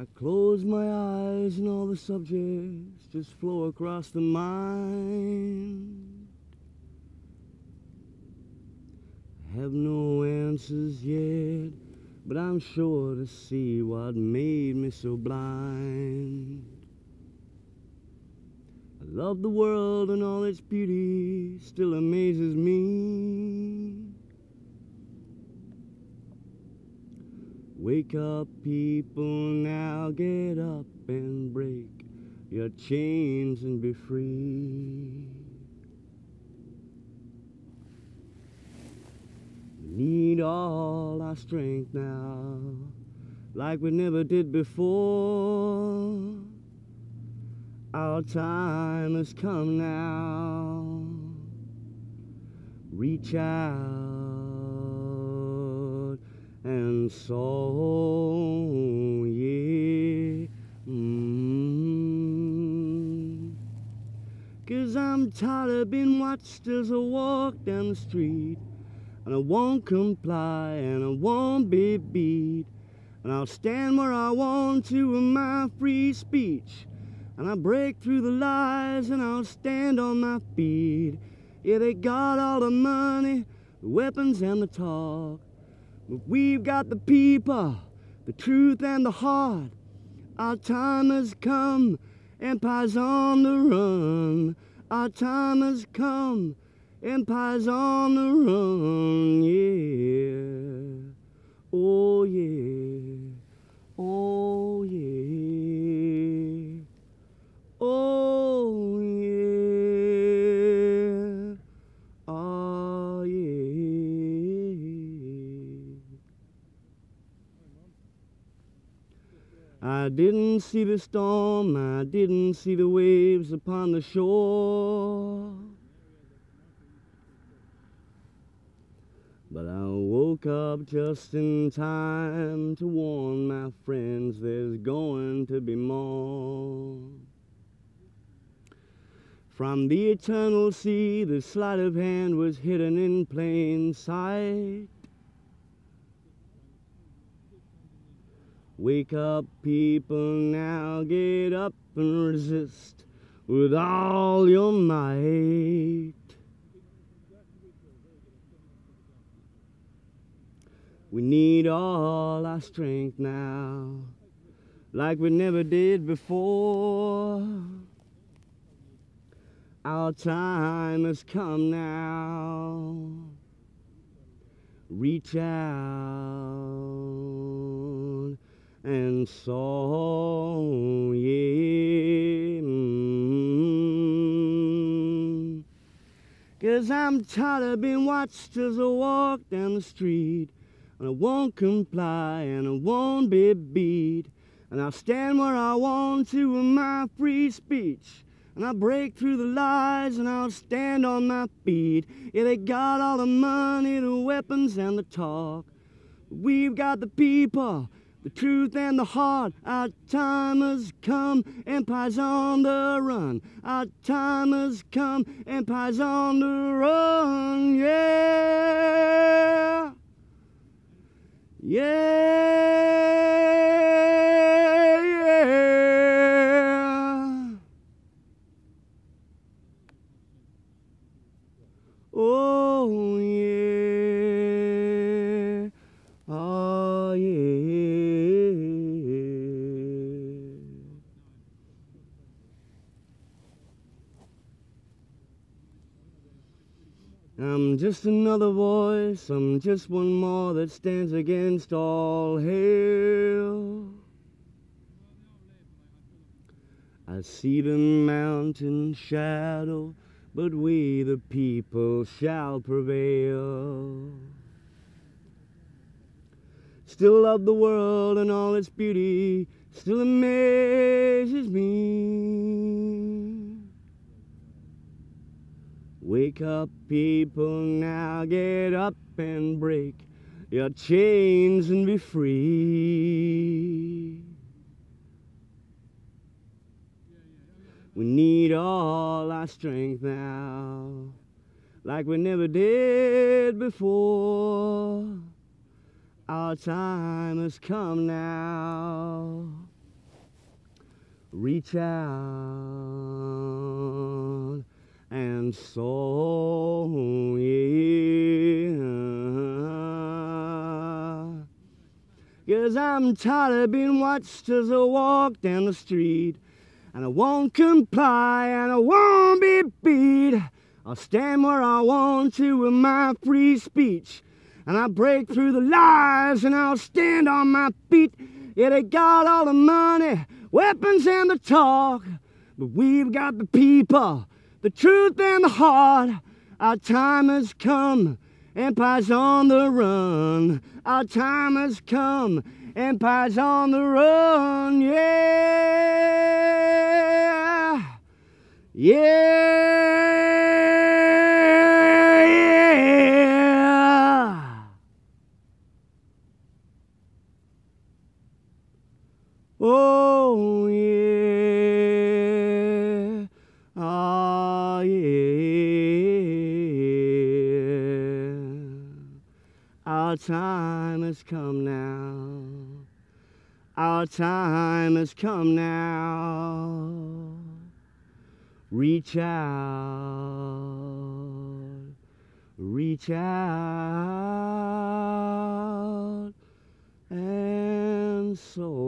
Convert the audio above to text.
I close my eyes and all the subjects just flow across the mind. I have no answers yet, but I'm sure to see what made me so blind. I love the world and all its beauty still amazes me. Wake up, people, now get up and break your chains and be free. We need all our strength now, like we never did before. Our time has come now. Reach out and so, yeah. Mm. Cause I'm tired of being watched as I walk down the street. And I won't comply and I won't be beat. And I'll stand where I want to with my free speech. And I'll break through the lies and I'll stand on my feet. Yeah, they got all the money, the weapons, and the talk. We've got the people, the truth, and the heart. Our time has come, empire's on the run. Our time has come, empire's on the run, yeah. Oh, yeah. Oh, yeah. I didn't see the storm, I didn't see the waves upon the shore. But I woke up just in time to warn my friends there's going to be more. From the eternal sea, the sleight of hand was hidden in plain sight. Wake up, people, now get up and resist with all your might. We need all our strength now, like we never did before. Our time has come now. Reach out yeah. Cause I'm tired of being watched as I walk down the street. And I won't comply and I won't be beat. And I'll stand where I want to with my free speech. And I'll break through the lies and I'll stand on my feet. Yeah, they got all the money, the weapons, and the talk. We've got the people, the truth, and the heart. Our time has come, empire's on the run. Our time has come, empire's on the run, yeah. Yeah. I'm just another voice, I'm just one more that stands against all hell. I see the mountain shadow, but we the people shall prevail. Still love the world and all its beauty, still amazes me. Wake up, people, now get up and break your chains and be free. We need all our strength now, like we never did before. Our time has come now. reach out so yeah. Cause I'm tired of being watched as I walk down the street. And I won't comply and I won't be beat. I'll stand where I want to with my free speech. And I break through the lies and I'll stand on my feet. Yeah, they got all the money, weapons, and the talk. But we've got the people, the truth, and the heart. Our time has come, empire's on the run. Our time has come, empire's on the run, yeah. Yeah. yeah. Oh, time has come now. Our time has come now. Reach out, reach out, and so